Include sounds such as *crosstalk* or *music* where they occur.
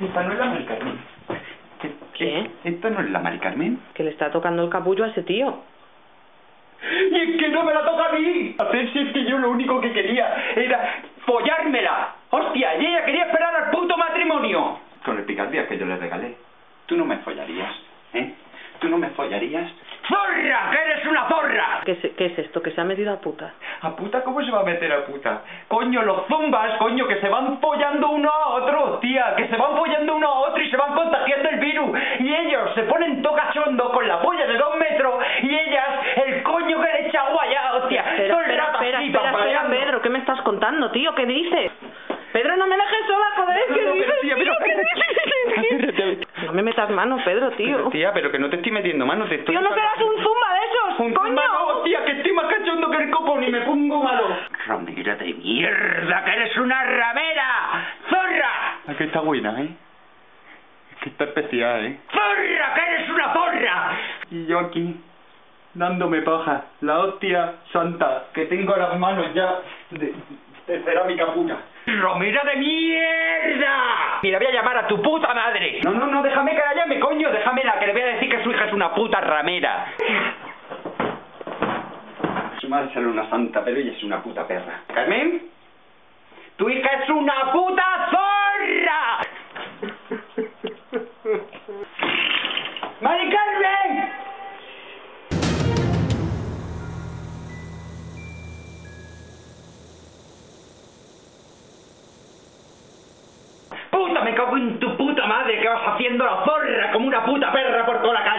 Esta no es la Mari Carmen. ¿Qué? ¿Esta no es la Mari Carmen? Que le está tocando el capullo a ese tío. Y es que no me la toca a mí. Hacer si es que yo lo único que quería era follármela. Hostia, y ella quería esperar al puto matrimonio. Con el picardías que yo le regalé. Tú no me follarías, ¿eh? Tú no me follarías. ¡Zorra! ¡Que eres una zorra! ¿Qué es, qué es esto? ¿Que se ha metido a puta? ¿A puta cómo se va a meter a puta? Coño, los zumbas, coño, que se van follando uno a otro, tía, que se van follando uno a otro y se van contagiando el virus. Y ellos se ponen tocachondo con la polla de dos metros y ellas el coño que le echa agua ya, hostia. Espera, todo el espera, rato espera, así, espera, espera. Pedro, ¿qué me estás contando, tío? ¿Qué dices? Pedro, no me dejes sola, joder, No, ¿qué no, pero dices, tía, pero- tío? *laughs* ¿Qué dices? *laughs* ¿Qué dices? No me metas mano, Pedro, tío. Pero, tía, pero que no te estoy metiendo mano, te estoy... Tío, no serás un zumba de esos, Un coño. zumba no, tía, que estoy más cachondo que el copón y me pongo malo. Ramera de mierda, que eres una ramera. ¡Zorra! Aquí está buena, ¿eh? Está especial, ¿eh? ¡Zorra, que eres una zorra! Y yo aquí, dándome paja, la hostia santa, que tengo las manos ya de, de cerámica pura. ¡Romera de mierda! Mira, voy a llamar a tu puta madre. No, no, no, déjame que la llame, coño, déjamela, que le voy a decir que su hija es una puta ramera. Su madre sale una santa, pero ella es una puta perra. ¿Carmen? ¡Tu hija es una puta ¡Mari Carmen! ¡Puta, me cago en tu puta madre! ¿Qué vas haciendo la zorra como una puta perra por toda la